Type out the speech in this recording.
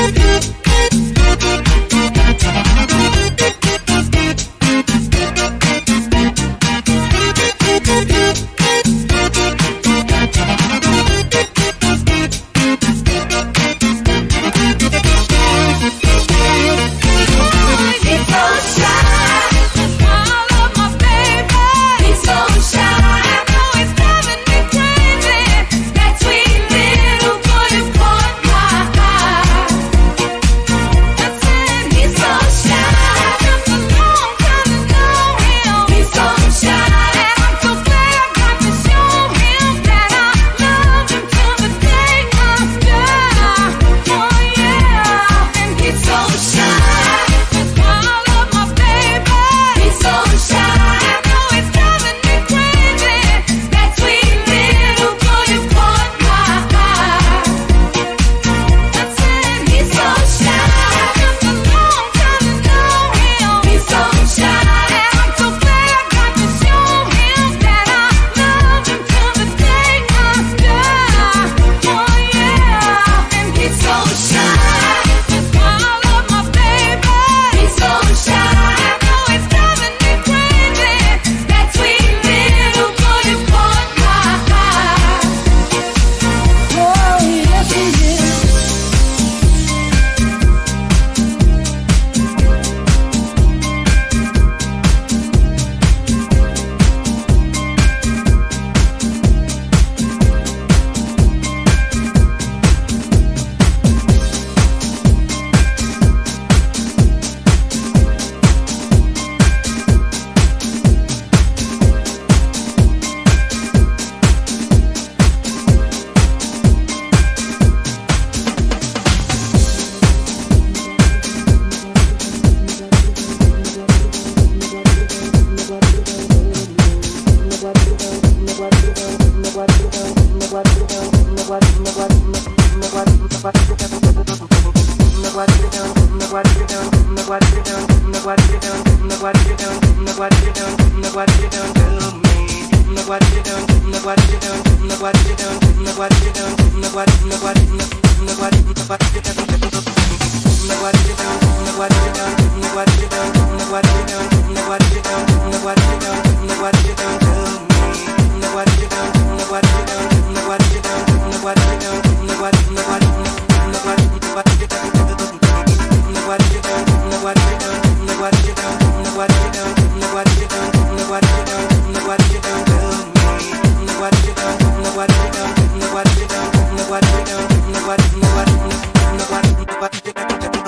Thank you. Nobody, you Nobody, you